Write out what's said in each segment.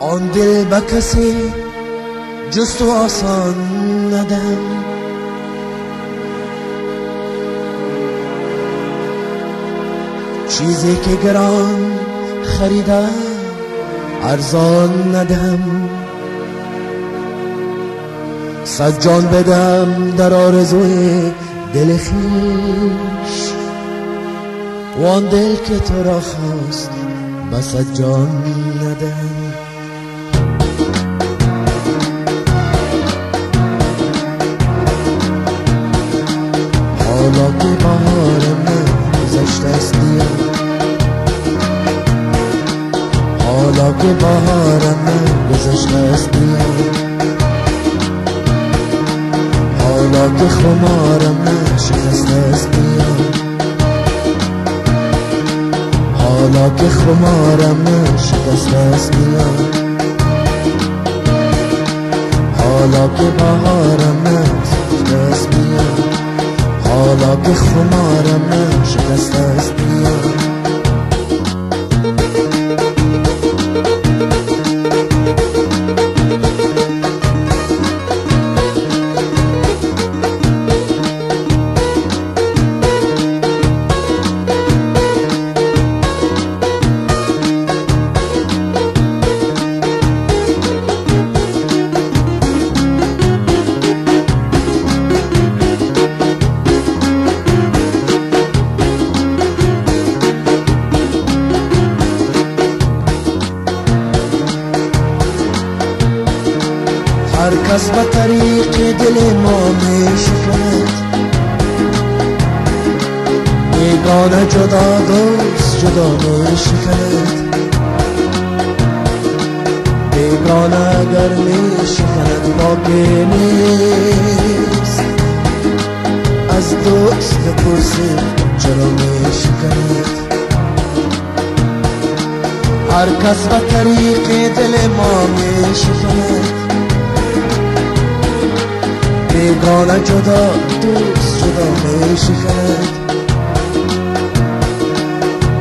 آن دل به کسی جز تو آسان ندم. چیزی که گران خریدم ارزان ندم. صد جان بدم در آرزوی دل خیش. وان دل که تو را خواست بس جان ندم. که بهار من گذشته است حالا که بهار من گذشته است حالا که خمارم من شکسته است حالا که خمارم من شکسته است حالا که بهارم من حالا که خمارم هر کس به طریق دل ما می شکند بیگانه جدا دوست جدا می شکند بیگانه اگر می شکند باقی نیست. از دوست پرسی چرا می شکند هر کس به طریق دل ما می شکند بیگانه جدا دوست جدا می شکند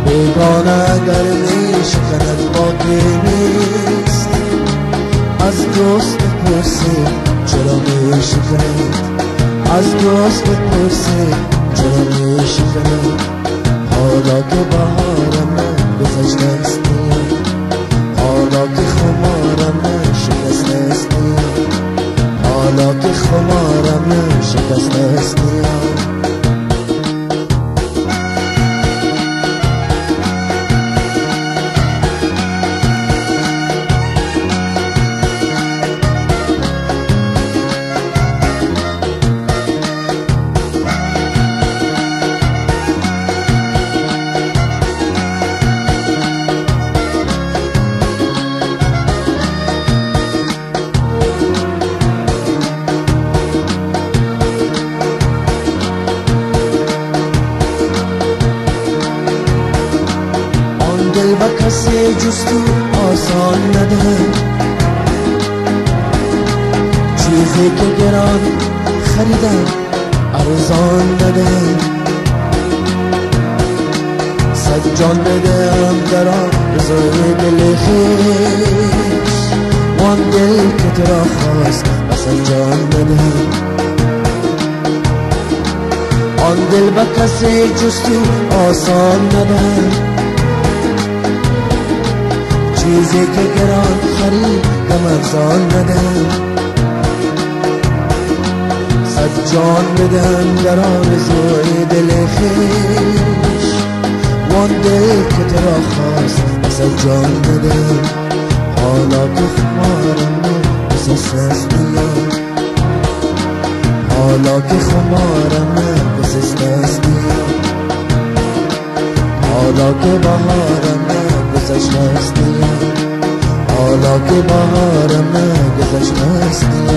بیگانه اگر می شکند باقی نیست. از دوست بپرسی چرا می شکند از دوست بپرسی چرا می شکند حالا که بهارم من گذشته است. حالا که خمارم من شکسته است. حالا که خمارم شکسته است به کسی جز تو آسان ندهم چیزی که گران خریدم ارزان ندهم صد جان بدم در آن رضای دل وان دل که تو را خواست بس جان ندهم آن دل به کسی جز آسان ندهم چیزی که گران خریدم ارزان ندم صد جان بدم در آرزوی دل خیش. وان دل که تو را خواست صد جان ندم حالا که خمارم گذشته است حالا که خمارم گذشته است حالا که بهارم گذشته است. حالا که بهارم گذشته است.